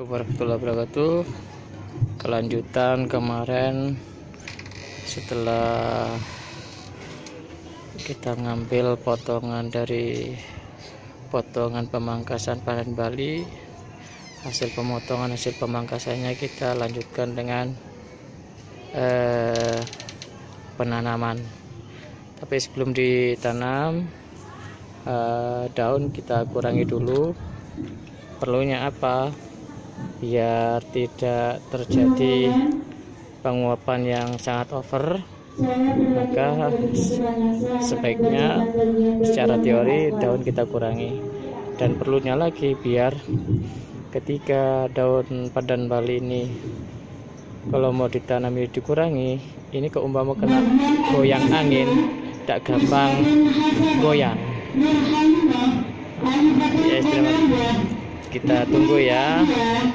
warahmatullahi wabarakatuh. Kelanjutan kemarin setelah kita ngambil potongan dari potongan pemangkasan panen Bali hasil pemotongan hasil pemangkasannya kita lanjutkan dengan eh, penanaman. Tapi sebelum ditanam eh, daun kita kurangi dulu. Perlunya apa biar tidak terjadi penguapan yang sangat over. Maka sebaiknya secara teori daun kita kurangi. Dan perlunya lagi biar ketika daun padan bali ini kalau mau ditanami dikurangi ini keumpama kena goyang angin tidak gampang goyang. Ya istilahnya kita tunggu ya.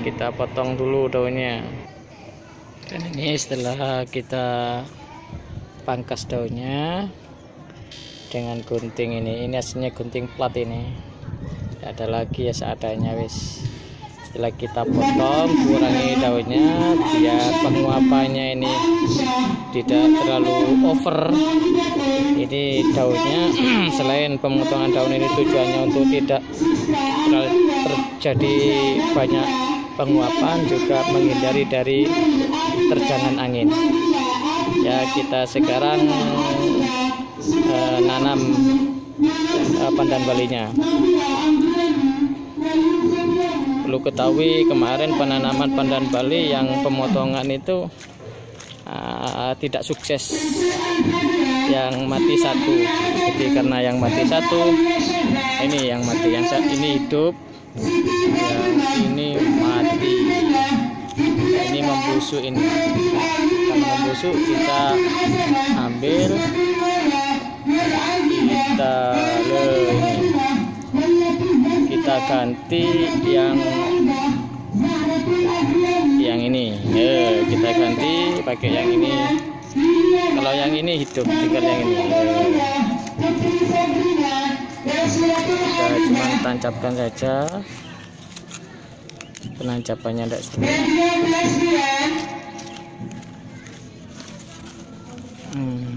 Kita potong dulu daunnya. Dan ini setelah kita pangkas daunnya dengan gunting ini. Ini aslinya gunting plat ini. Tidak ada lagi ya seadanya wis. Setelah kita potong kurangi daunnya biar penguapannya ini tidak terlalu over. Ini daunnya selain pemotongan daun ini tujuannya untuk tidak terjadi banyak penguapan juga menghindari dari terjangan angin. Ya kita sekarang eh, nanam eh, pandan balinya. Perlu ketahui kemarin penanaman pandan bali yang pemotongan itu uh, tidak sukses. Yang mati satu. Jadi karena yang mati satu ini yang mati. Yang saat ini hidup yang ini mati. Ini membusuk ini. Karena membusuk kita ambil. Kita le kita ganti yang yang ini. Ya kita ganti pakai yang ini. Kalau yang ini hidup tinggal yang ini tancapkan saja. Penancapannya tidak sulit hmm.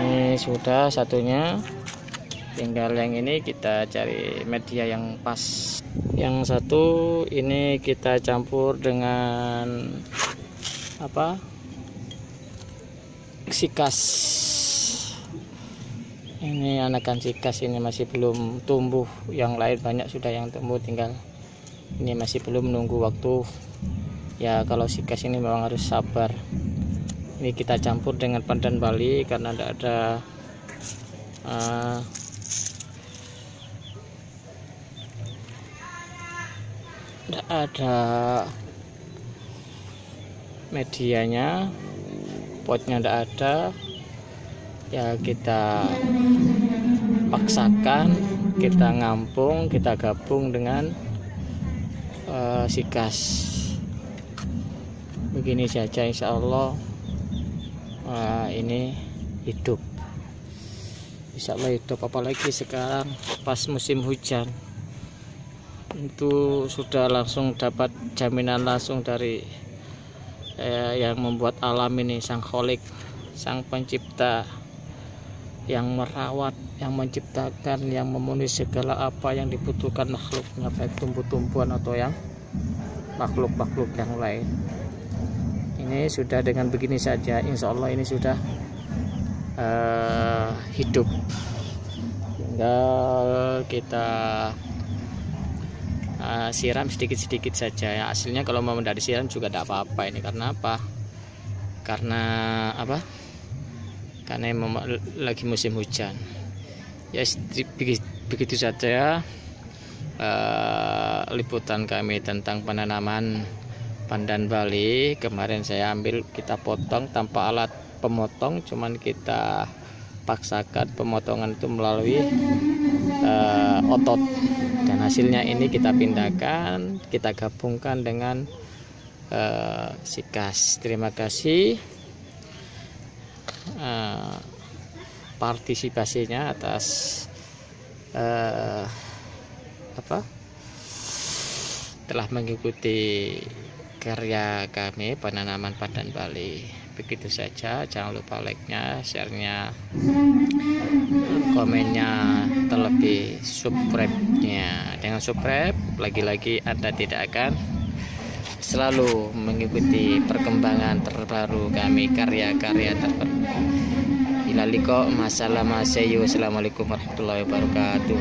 ini sudah satunya. Tinggal yang ini kita cari media yang pas. Yang satu ini kita campur dengan apa? Sikas ini anakan sikas ini masih belum tumbuh. Yang lain banyak sudah yang tumbuh tinggal ini masih belum menunggu waktu. Ya kalau sikas ini memang harus sabar. Ini kita campur dengan pandan Bali karena tidak ada uh, tidak ada medianya potnya tidak ada ya kita paksakan kita ngampung kita gabung dengan uh, sikas begini saja insya Allah Wah, ini hidup. Insya Allah hidup apalagi sekarang pas musim hujan. Itu sudah langsung dapat jaminan langsung dari eh, yang membuat alam ini sang kholik sang pencipta yang merawat yang menciptakan yang memenuhi segala apa yang dibutuhkan makhluknya baik tumbuh-tumbuhan atau yang makhluk-makhluk yang lain. Ini sudah dengan begini saja. Insya Allah ini sudah uh, hidup. Tinggal kita uh, siram sedikit-sedikit saja ya. Aslinya kalau mau tidak disiram juga tidak apa-apa ini. Karena apa? Karena apa karena lagi musim hujan. Ya begitu saja uh, liputan kami tentang penanaman pandan Bali. Kemarin saya ambil kita potong tanpa alat pemotong cuman kita paksakan pemotongan itu melalui uh, otot. Dan hasilnya ini kita pindahkan kita gabungkan dengan uh, sikas terima kasih uh, partisipasinya atas uh, apa? Telah mengikuti karya kami penanaman padan Bali. Begitu saja jangan lupa like-nya share-nya komennya terlebih subscribe-nya. Dengan subscribe lagi-lagi Anda tidak akan selalu mengikuti perkembangan terbaru kami karya-karya terbaru. Ilaliko masalah assalamualaikum warahmatullahi wabarakatuh